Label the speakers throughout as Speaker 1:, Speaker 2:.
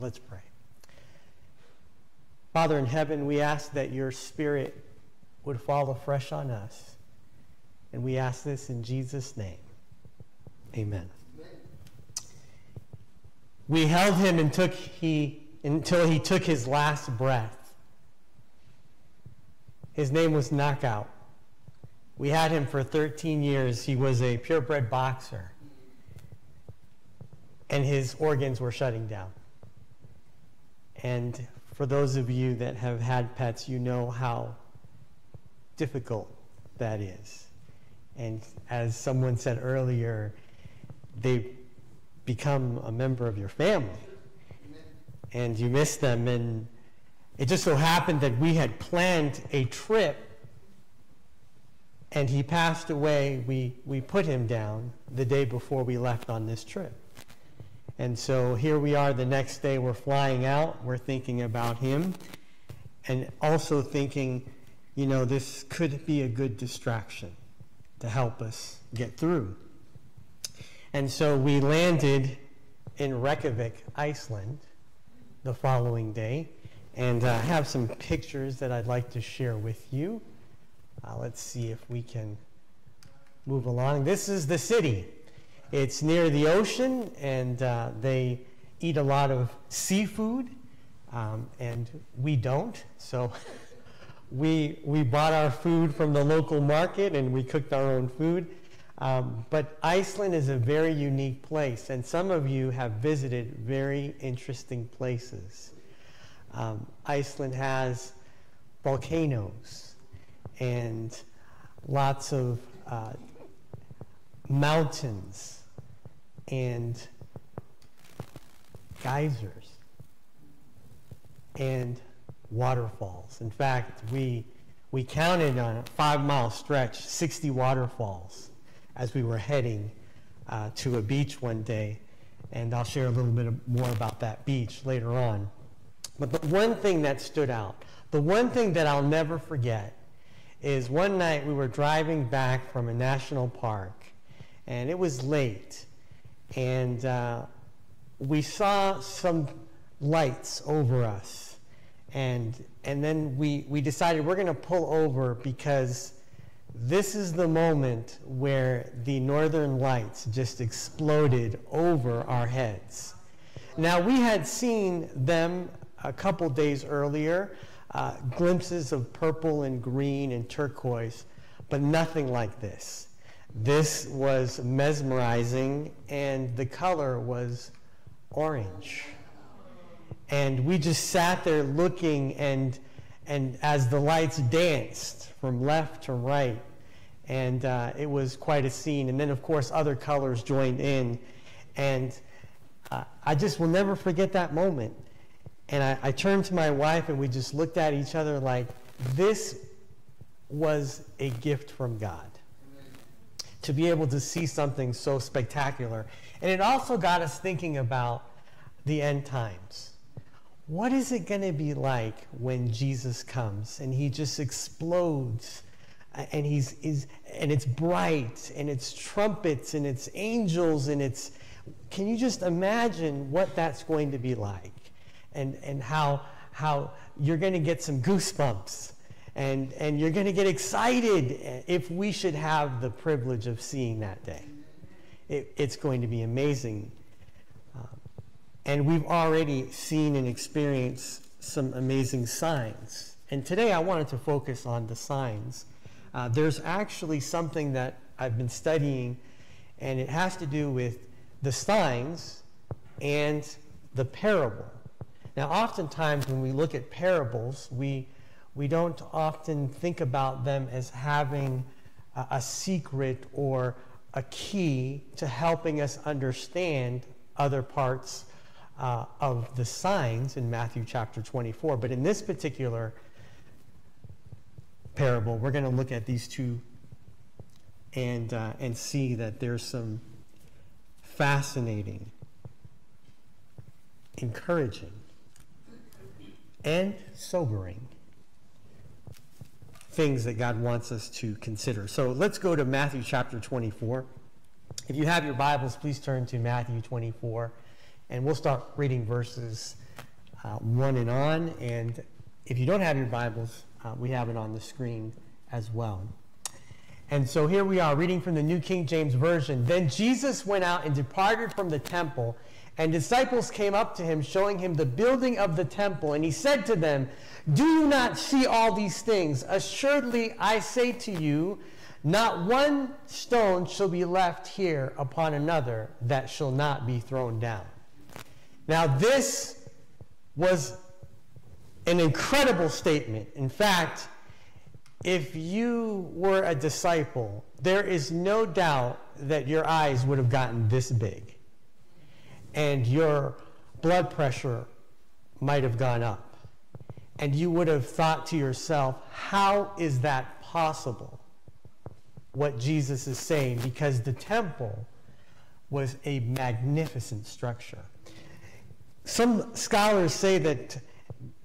Speaker 1: Let's pray. Father in heaven, we ask that your spirit would fall afresh on us. And we ask this in Jesus' name. Amen. We held him and took he, until he took his last breath. His name was Knockout. We had him for 13 years. He was a purebred boxer. And his organs were shutting down. And for those of you that have had pets, you know how difficult that is. And as someone said earlier, they become a member of your family. And you miss them. And it just so happened that we had planned a trip and he passed away. We, we put him down the day before we left on this trip. And so here we are the next day, we're flying out, we're thinking about him, and also thinking, you know, this could be a good distraction to help us get through. And so we landed in Reykjavik, Iceland, the following day, and I uh, have some pictures that I'd like to share with you. Uh, let's see if we can move along. This is the city. It's near the ocean, and uh, they eat a lot of seafood, um, and we don't. So we, we bought our food from the local market and we cooked our own food. Um, but Iceland is a very unique place, and some of you have visited very interesting places. Um, Iceland has volcanoes and lots of uh, mountains and geysers and waterfalls. In fact, we, we counted on a five mile stretch 60 waterfalls as we were heading uh, to a beach one day. And I'll share a little bit more about that beach later on. But the one thing that stood out, the one thing that I'll never forget, is one night we were driving back from a national park, and it was late and uh, we saw some lights over us. And, and then we, we decided we're going to pull over because this is the moment where the northern lights just exploded over our heads. Now, we had seen them a couple days earlier, uh, glimpses of purple and green and turquoise, but nothing like this. This was mesmerizing, and the color was orange. And we just sat there looking, and, and as the lights danced from left to right, and uh, it was quite a scene. And then, of course, other colors joined in. And uh, I just will never forget that moment. And I, I turned to my wife, and we just looked at each other like, this was a gift from God to be able to see something so spectacular. And it also got us thinking about the end times. What is it going to be like when Jesus comes and he just explodes and he's, he's and it's bright and it's trumpets and it's angels and it's can you just imagine what that's going to be like and and how how you're going to get some goosebumps and, and you're going to get excited if we should have the privilege of seeing that day. It, it's going to be amazing. Uh, and we've already seen and experienced some amazing signs. And today I wanted to focus on the signs. Uh, there's actually something that I've been studying, and it has to do with the signs and the parable. Now, oftentimes when we look at parables, we we don't often think about them as having a, a secret or a key to helping us understand other parts uh, of the signs in Matthew chapter 24. But in this particular parable, we're going to look at these two and, uh, and see that there's some fascinating, encouraging, and sobering things that God wants us to consider. So let's go to Matthew chapter 24. If you have your Bibles, please turn to Matthew 24. And we'll start reading verses uh, 1 and on. And if you don't have your Bibles, uh, we have it on the screen as well. And so here we are reading from the New King James Version. Then Jesus went out and departed from the temple, and disciples came up to him, showing him the building of the temple. And he said to them, Do you not see all these things? Assuredly, I say to you, not one stone shall be left here upon another that shall not be thrown down. Now, this was an incredible statement. In fact, if you were a disciple, there is no doubt that your eyes would have gotten this big and your blood pressure might have gone up. And you would have thought to yourself, how is that possible? What Jesus is saying, because the temple was a magnificent structure. Some scholars say that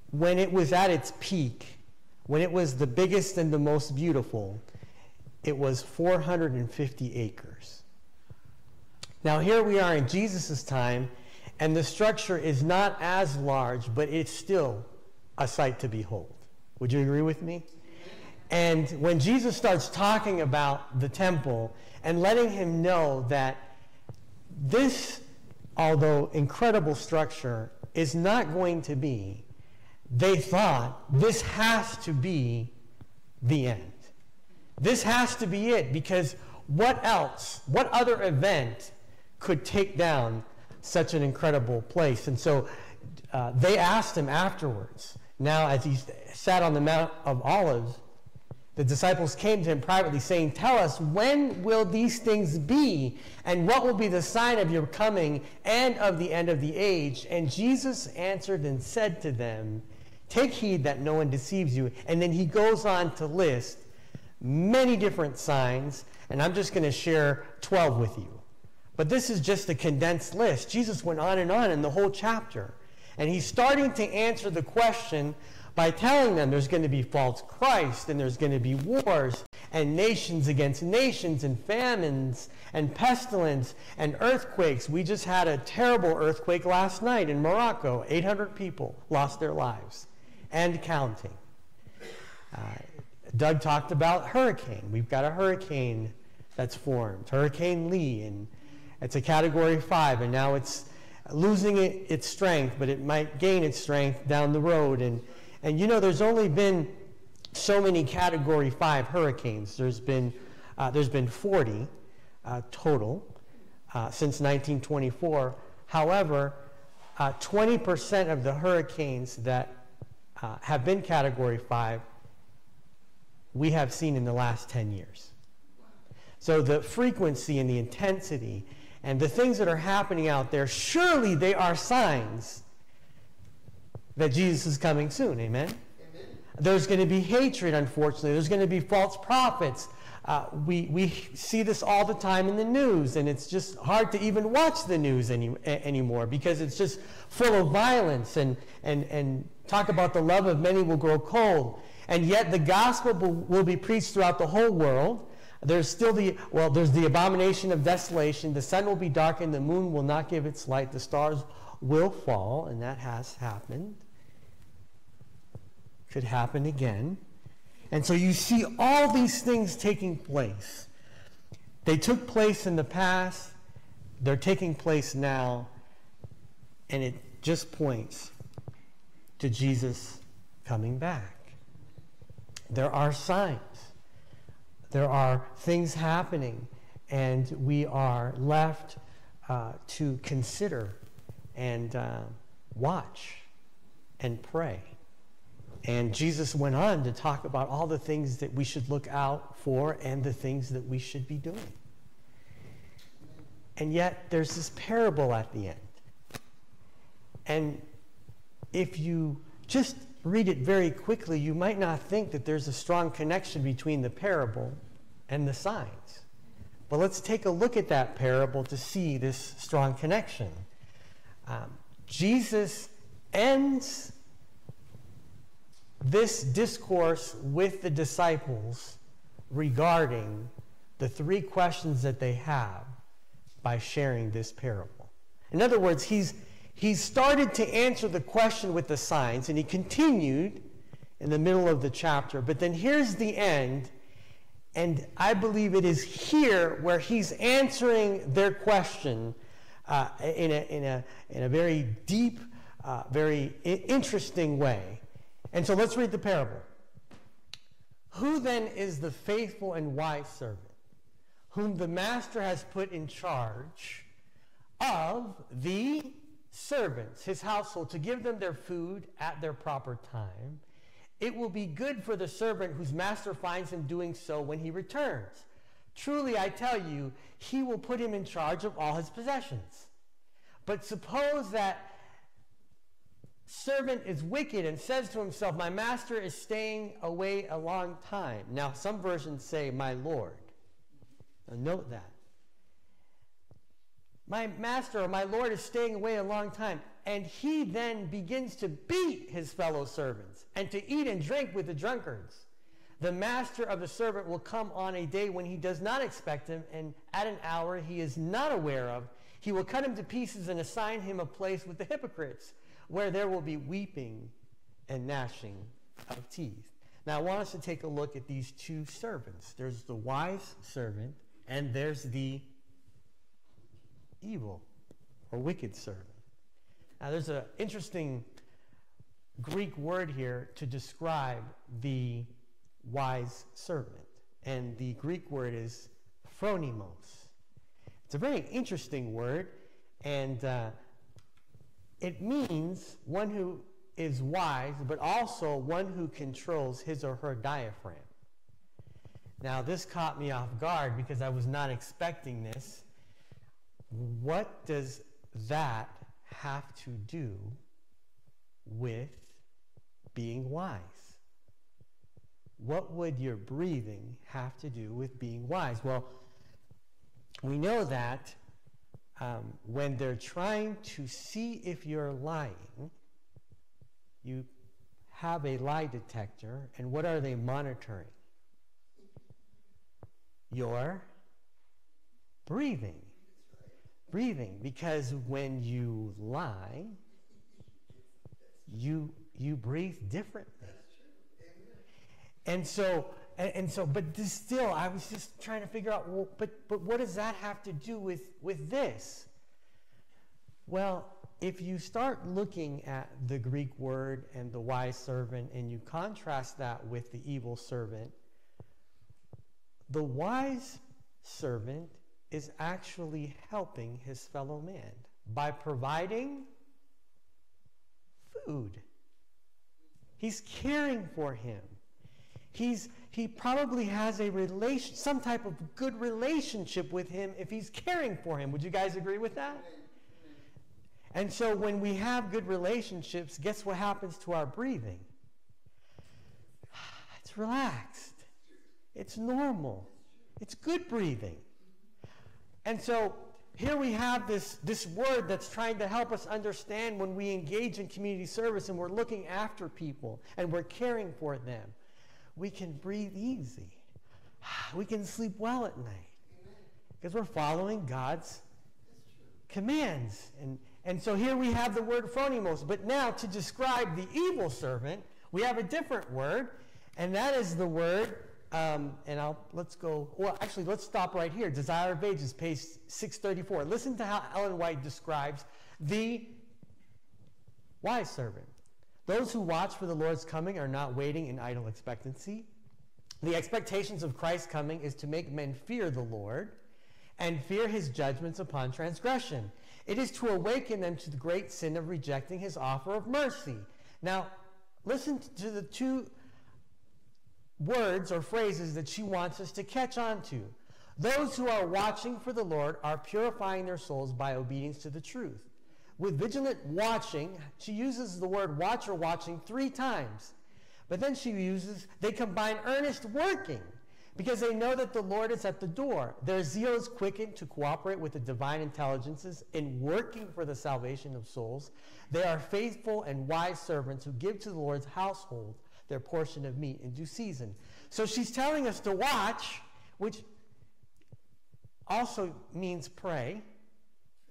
Speaker 1: when it was at its peak, when it was the biggest and the most beautiful, it was 450 acres. Now, here we are in Jesus' time, and the structure is not as large, but it's still a sight to behold. Would you agree with me? And when Jesus starts talking about the temple and letting him know that this, although incredible structure, is not going to be they thought this has to be the end. This has to be it because what else, what other event could take down such an incredible place? And so uh, they asked him afterwards. Now, as he sat on the Mount of Olives, the disciples came to him privately, saying, Tell us, when will these things be? And what will be the sign of your coming and of the end of the age? And Jesus answered and said to them, Take heed that no one deceives you. And then he goes on to list many different signs, and I'm just going to share 12 with you. But this is just a condensed list. Jesus went on and on in the whole chapter. And he's starting to answer the question by telling them there's going to be false Christ, and there's going to be wars, and nations against nations, and famines, and pestilence, and earthquakes. We just had a terrible earthquake last night in Morocco. 800 people lost their lives and counting. Uh, Doug talked about hurricane. We've got a hurricane that's formed, Hurricane Lee, and it's a category five, and now it's losing it, its strength, but it might gain its strength down the road. And, and you know, there's only been so many category five hurricanes. There's been, uh, there's been 40 uh, total uh, since 1924. However, 20% uh, of the hurricanes that uh, have been category five, we have seen in the last 10 years. So the frequency and the intensity and the things that are happening out there, surely they are signs that Jesus is coming soon. Amen? Amen. There's going to be hatred, unfortunately. There's going to be false prophets. Uh, we, we see this all the time in the news, and it's just hard to even watch the news any, anymore because it's just full of violence and, and, and talk about the love of many will grow cold. And yet the gospel will be preached throughout the whole world. There's still the, well, there's the abomination of desolation. The sun will be darkened, the moon will not give its light, the stars will fall, and that has happened. Could happen again. And so you see all these things taking place. They took place in the past, they're taking place now, and it just points to Jesus coming back. There are signs, there are things happening, and we are left uh, to consider and uh, watch and pray. And Jesus went on to talk about all the things that we should look out for and the things that we should be doing. And yet, there's this parable at the end. And if you just read it very quickly, you might not think that there's a strong connection between the parable and the signs. But let's take a look at that parable to see this strong connection. Um, Jesus ends this discourse with the disciples regarding the three questions that they have by sharing this parable. In other words, he's he started to answer the question with the signs, and he continued in the middle of the chapter. But then here's the end, and I believe it is here where he's answering their question uh, in, a, in, a, in a very deep, uh, very interesting way. And so let's read the parable. Who then is the faithful and wise servant, whom the master has put in charge of the servants, his household, to give them their food at their proper time? It will be good for the servant whose master finds him doing so when he returns. Truly, I tell you, he will put him in charge of all his possessions. But suppose that servant is wicked and says to himself, My master is staying away a long time. Now, some versions say, My Lord. Now, note that. My master or my Lord is staying away a long time. And he then begins to beat his fellow servants and to eat and drink with the drunkards. The master of the servant will come on a day when he does not expect him, and at an hour he is not aware of. He will cut him to pieces and assign him a place with the hypocrites where there will be weeping and gnashing of teeth. Now, I want us to take a look at these two servants. There's the wise servant, and there's the evil or wicked servant. Now, there's an interesting Greek word here to describe the wise servant, and the Greek word is phronimos. It's a very interesting word, and uh, it means one who is wise, but also one who controls his or her diaphragm. Now, this caught me off guard because I was not expecting this. What does that have to do with being wise? What would your breathing have to do with being wise? Well, we know that um, when they're trying to see if you're lying, you have a lie detector, and what are they monitoring? Your breathing. Breathing, because when you lie, you you breathe differently. And so and, and, so, but still, I was just trying to figure out, well, but, but what does that have to do with, with this? Well, if you start looking at the Greek word and the wise servant and you contrast that with the evil servant, the wise servant is actually helping his fellow man by providing food. He's caring for him. He's, he probably has a relation, some type of good relationship with him if he's caring for him. Would you guys agree with that? And so when we have good relationships, guess what happens to our breathing? It's relaxed. It's normal. It's good breathing. And so here we have this, this word that's trying to help us understand when we engage in community service and we're looking after people and we're caring for them we can breathe easy. We can sleep well at night because we're following God's commands. And, and so here we have the word phronimos. But now to describe the evil servant, we have a different word, and that is the word, um, and I'll, let's go, well, actually, let's stop right here. Desire of Ages, page 634. Listen to how Ellen White describes the wise servant. Those who watch for the Lord's coming are not waiting in idle expectancy. The expectations of Christ's coming is to make men fear the Lord and fear his judgments upon transgression. It is to awaken them to the great sin of rejecting his offer of mercy. Now, listen to the two words or phrases that she wants us to catch on to. Those who are watching for the Lord are purifying their souls by obedience to the truth with vigilant watching, she uses the word watch or watching three times. But then she uses, they combine earnest working because they know that the Lord is at the door. Their zeal is quickened to cooperate with the divine intelligences in working for the salvation of souls. They are faithful and wise servants who give to the Lord's household their portion of meat in due season. So she's telling us to watch, which also means pray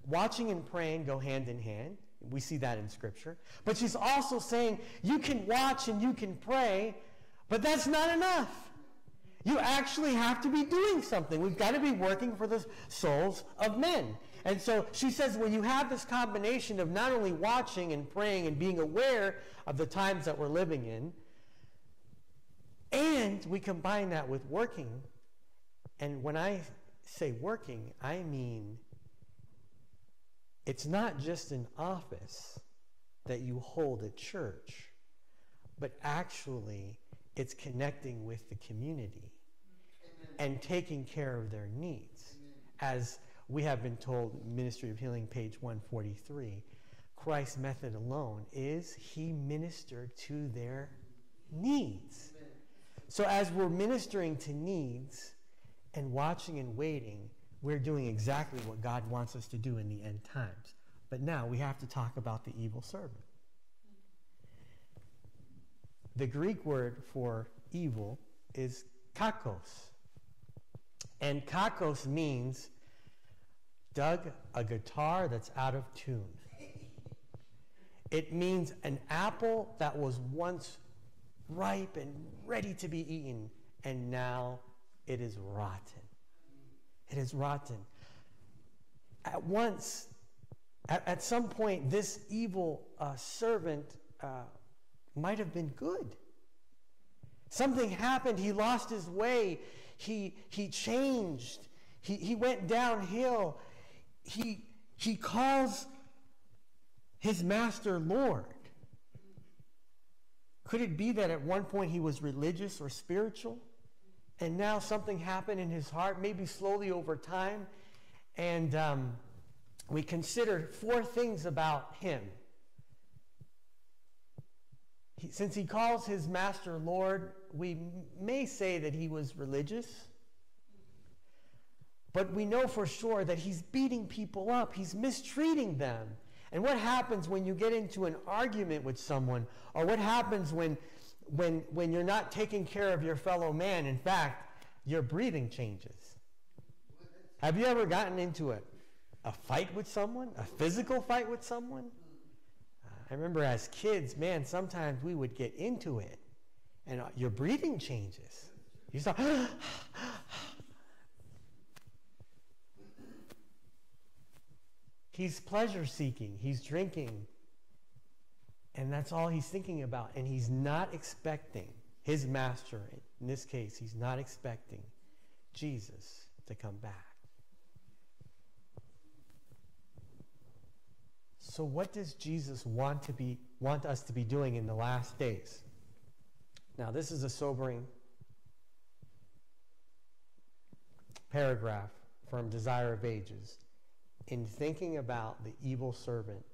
Speaker 1: Watching and praying go hand in hand. We see that in Scripture. But she's also saying you can watch and you can pray, but that's not enough. You actually have to be doing something. We've got to be working for the souls of men. And so she says when you have this combination of not only watching and praying and being aware of the times that we're living in, and we combine that with working, and when I say working, I mean it's not just an office that you hold at church, but actually it's connecting with the community Amen. and taking care of their needs. Amen. As we have been told, Ministry of Healing, page 143, Christ's method alone is he ministered to their needs. So as we're ministering to needs and watching and waiting, we're doing exactly what God wants us to do in the end times. But now we have to talk about the evil servant. The Greek word for evil is kakos. And kakos means, Doug, a guitar that's out of tune. It means an apple that was once ripe and ready to be eaten, and now it is rotten. It is rotten. At once, at, at some point, this evil uh, servant uh, might have been good. Something happened. He lost his way. He, he changed. He, he went downhill. He, he calls his master Lord. Could it be that at one point he was religious or spiritual? And now something happened in his heart, maybe slowly over time. And um, we consider four things about him he, since he calls his master Lord, we may say that he was religious. But we know for sure that he's beating people up, he's mistreating them. And what happens when you get into an argument with someone, or what happens when, when, when you're not taking care of your fellow man? In fact, your breathing changes. Have you ever gotten into a, a fight with someone, a physical fight with someone? I remember as kids, man, sometimes we would get into it and uh, your breathing changes. You start, he's pleasure seeking, he's drinking, and that's all he's thinking about. And he's not expecting his master, in this case, he's not expecting Jesus to come back. So what does Jesus want to be want us to be doing in the last days? Now, this is a sobering paragraph from Desire of Ages in thinking about the evil servant.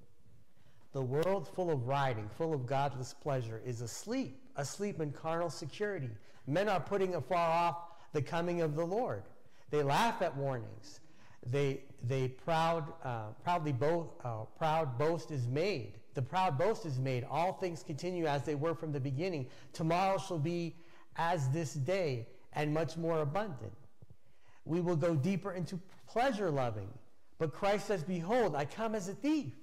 Speaker 1: The world full of riding, full of godless pleasure, is asleep, asleep in carnal security. Men are putting afar off the coming of the Lord. They laugh at warnings. They, they proud, uh, proudly bo- uh, proud boast is made. The proud boast is made. All things continue as they were from the beginning. Tomorrow shall be as this day and much more abundant. We will go deeper into pleasure loving. But Christ says, Behold, I come as a thief.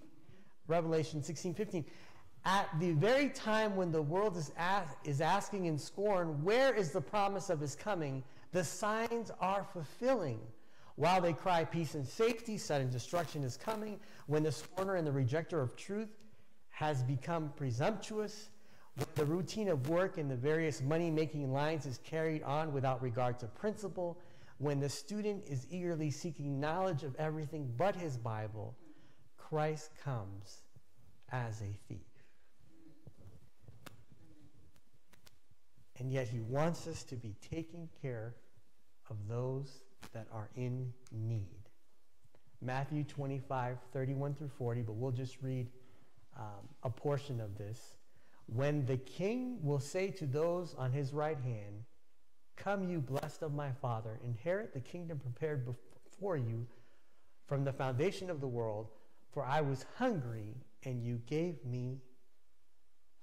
Speaker 1: Revelation 16, 15. At the very time when the world is, ask, is asking in scorn, Where is the promise of his coming? The signs are fulfilling. While they cry peace and safety, sudden destruction is coming. When the scorner and the rejecter of truth has become presumptuous, when the routine of work and the various money making lines is carried on without regard to principle, when the student is eagerly seeking knowledge of everything but his Bible, Christ comes as a thief. And yet he wants us to be taking care of those that are in need. Matthew 25, 31 through 40, but we'll just read um, a portion of this. When the king will say to those on his right hand, Come, you blessed of my Father, inherit the kingdom prepared before you from the foundation of the world, for I was hungry and you gave me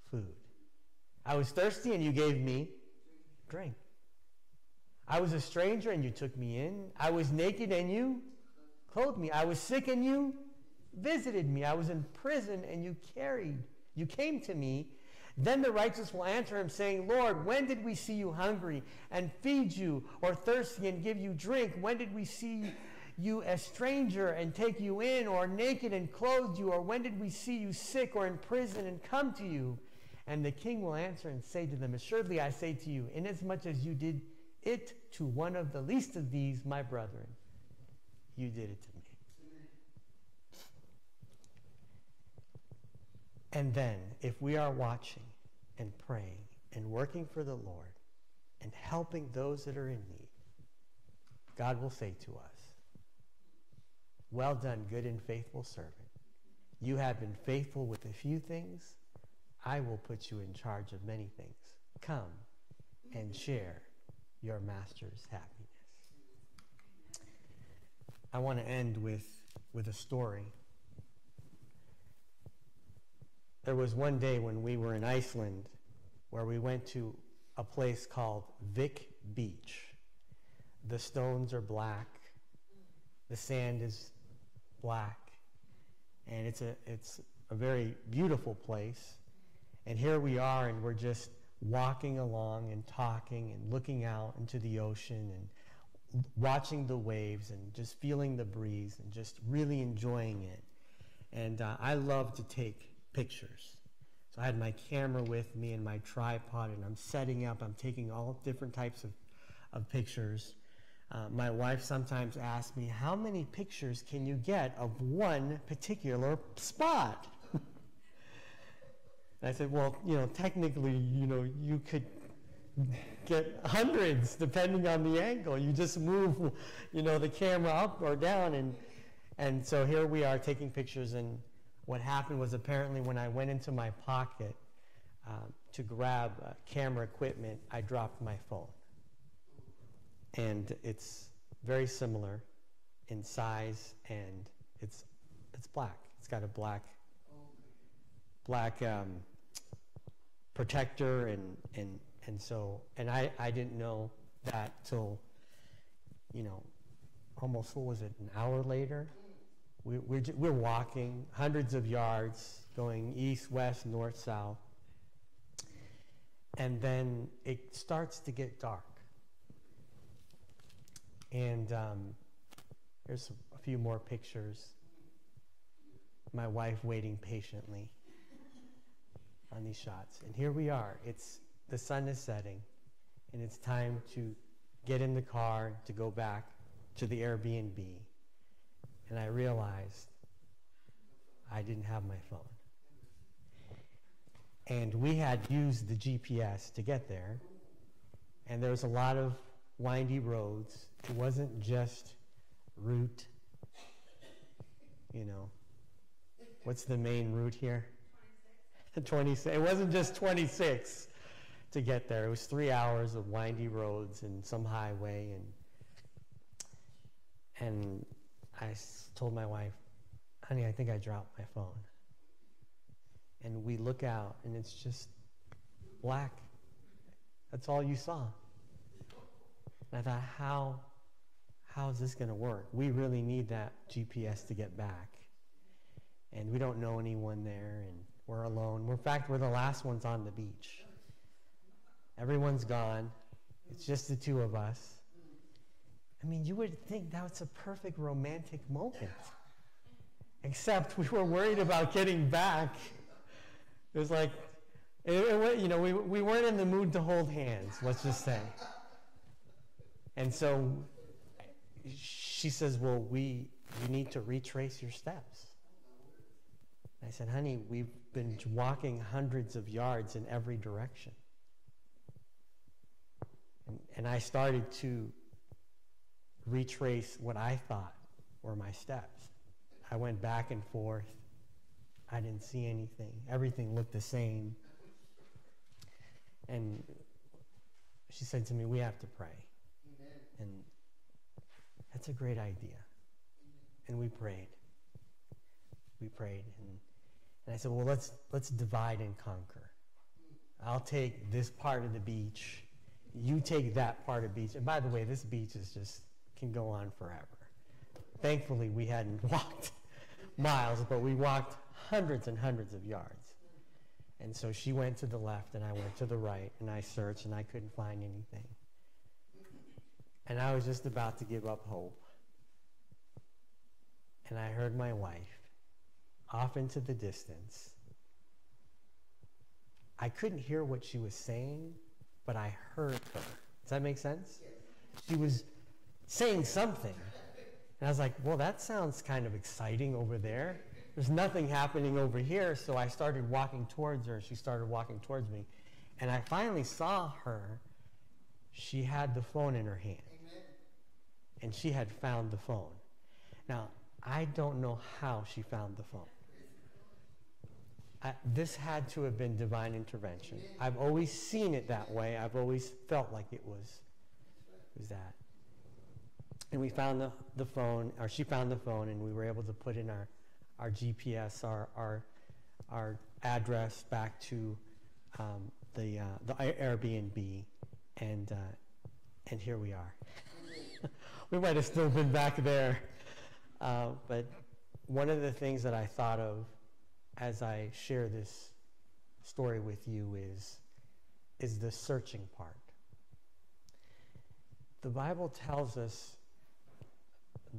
Speaker 1: food. I was thirsty and you gave me drink. I was a stranger and you took me in. I was naked and you clothed me. I was sick and you visited me. I was in prison and you carried, you came to me. Then the righteous will answer him, saying, Lord, when did we see you hungry and feed you, or thirsty and give you drink? When did we see you a stranger and take you in, or naked and clothe you? Or when did we see you sick or in prison and come to you? And the king will answer and say to them, Assuredly I say to you, inasmuch as you did it to one of the least of these, my brethren, you did it to me. And then, if we are watching and praying and working for the Lord and helping those that are in need, God will say to us, Well done, good and faithful servant. You have been faithful with a few things. I will put you in charge of many things. Come and share your master's happiness. I want to end with, with a story. There was one day when we were in Iceland where we went to a place called Vik Beach. The stones are black, the sand is black, and it's a, it's a very beautiful place. And here we are, and we're just walking along and talking and looking out into the ocean and watching the waves and just feeling the breeze and just really enjoying it. And uh, I love to take pictures. So I had my camera with me and my tripod, and I'm setting up. I'm taking all different types of, of pictures. Uh, my wife sometimes asks me, How many pictures can you get of one particular spot? I said, Well, you know, technically, you know, you could get hundreds depending on the angle. You just move, you know, the camera up or down, and and so here we are taking pictures, and what happened was apparently when I went into my pocket uh, to grab uh, camera equipment, I dropped my phone. And it's very similar in size and it's, it's black. It's got a black, black um, protector and, and, and so, and I, I didn't know that till, you know, almost, what was it, an hour later? We, we're, we're walking hundreds of yards, going east, west, north, south. And then it starts to get dark. And um, here's a few more pictures. My wife waiting patiently on these shots. And here we are. It's the sun is setting, and it's time to get in the car to go back to the Airbnb and I realized I didn't have my phone. And we had used the GPS to get there, and there was a lot of windy roads. It wasn't just route, you know, what's the main route here? 26. 26. It wasn't just 26 to get there. It was three hours of windy roads and some highway and and I told my wife, honey, I think I dropped my phone. And we look out, and it's just black. That's all you saw. And I thought, how, how is this going to work? We really need that GPS to get back. And we don't know anyone there, and we're alone. We're, in fact, we're the last ones on the beach. Everyone's gone. It's just the two of us. I mean, you would think that's a perfect romantic moment. Except we were worried about getting back. It was like, it, it, you know, we, we weren't in the mood to hold hands, let's just say. And so she says, Well, we, we need to retrace your steps. I said, Honey, we've been walking hundreds of yards in every direction. And, and I started to retrace what I thought were my steps. I went back and forth. I didn't see anything. Everything looked the same. And she said to me, We have to pray. Amen. And that's a great idea. And we prayed. We prayed. And, and I said, Well, let's, let's divide and conquer. I'll take this part of the beach. You take that part of the beach. And by the way, this beach is just can go on forever. Thankfully, we hadn't walked miles, but we walked hundreds and hundreds of yards. And so she went to the left and I went to the right and I searched and I couldn't find anything. And I was just about to give up hope. And I heard my wife off into the distance. I couldn't hear what she was saying, but I heard her. Does that make sense? She was saying something. And I was like, well, that sounds kind of exciting over there. There's nothing happening over here. So I started walking towards her. She started walking towards me. And I finally saw her. She had the phone in her hand. And she had found the phone. Now, I don't know how she found the phone. I, this had to have been divine intervention. I've always seen it that way. I've always felt like it was, it was that. And we found the, the phone, or she found the phone, and we were able to put in our, our GPS, our, our, our address back to um, the, uh, the Airbnb, and, uh, and here we are. we might have still been back there. Uh, but one of the things that I thought of as I share this story with you is, is the searching part. The Bible tells us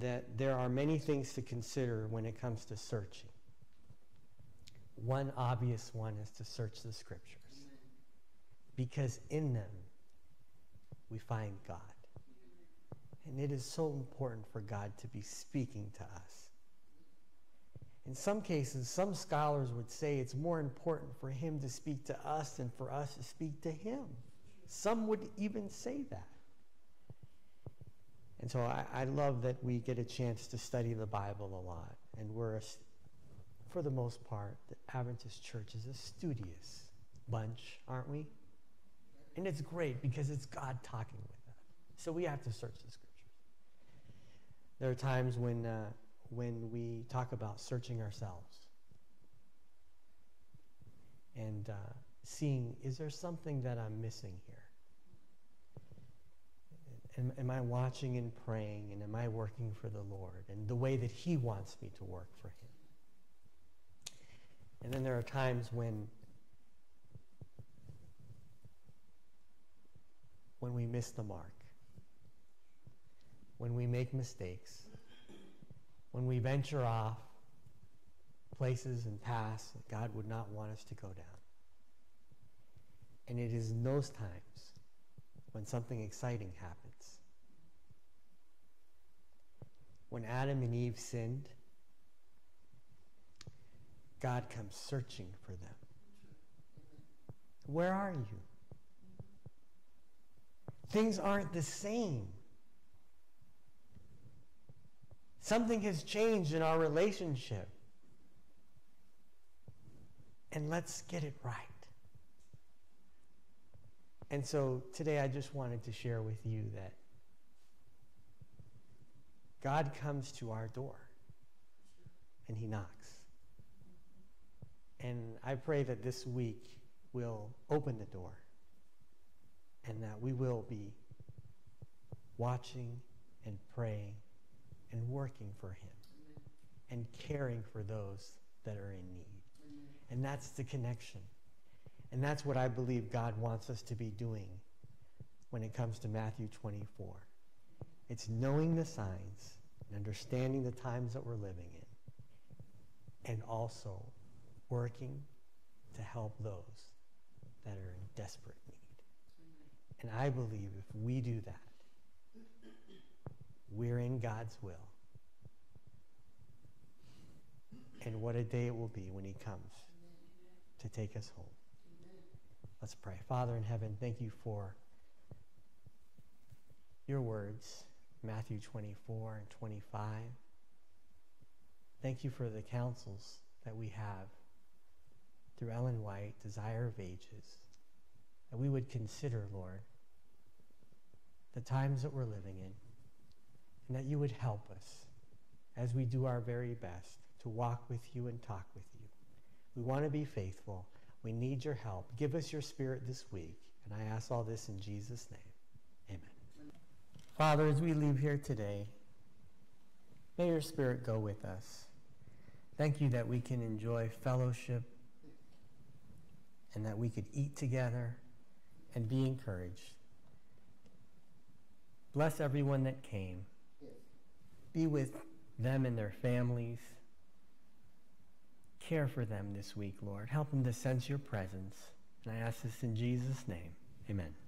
Speaker 1: that there are many things to consider when it comes to searching. One obvious one is to search the scriptures because in them we find God. And it is so important for God to be speaking to us. In some cases, some scholars would say it's more important for him to speak to us than for us to speak to him. Some would even say that. And so I, I love that we get a chance to study the Bible a lot. And we're, a, for the most part, the Adventist Church is a studious bunch, aren't we? And it's great because it's God talking with us. So we have to search the scriptures. There are times when. Uh, when we talk about searching ourselves and uh, seeing is there something that I'm missing here? Am, am, I watching and praying and am I working for the Lord and the way that He wants me to work for Him? And then there are times when when we miss the mark, when we make mistakes, when we venture off places and paths that God would not want us to go down. And it is in those times when something exciting happens. When Adam and Eve sinned, God comes searching for them. Where are you? Things aren't the same. Something has changed in our relationship. And let's get it right. And so today I just wanted to share with you that God comes to our door and he knocks. And I pray that this week will open the door and that we will be watching and praying and working for Him and caring for those that are in need. And that's the connection. And that's what I believe God wants us to be doing when it comes to Matthew 24. It's knowing the signs and understanding the times that we're living in, and also working to help those that are in desperate need. And I believe if we do that, we're in God's will. And what a day it will be when He comes to take us home. Let's pray. Father in heaven, thank you for your words, Matthew 24 and 25. Thank you for the counsels that we have through Ellen White, Desire of Ages, that we would consider, Lord, the times that we're living in and that you would help us as we do our very best to walk with you and talk with you. We want to be faithful. We need your help. Give us your spirit this week. And I ask all this in Jesus' name. Father, as we leave here today, may your spirit go with us. Thank you that we can enjoy fellowship and that we could eat together and be encouraged. Bless everyone that came. Be with them and their families. Care for them this week, Lord. Help them to sense your presence. And I ask this in Jesus' name. Amen.